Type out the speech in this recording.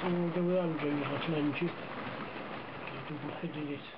Dwi'n dod o Albion i chos mae'n jyst. Dwi'n gwybod.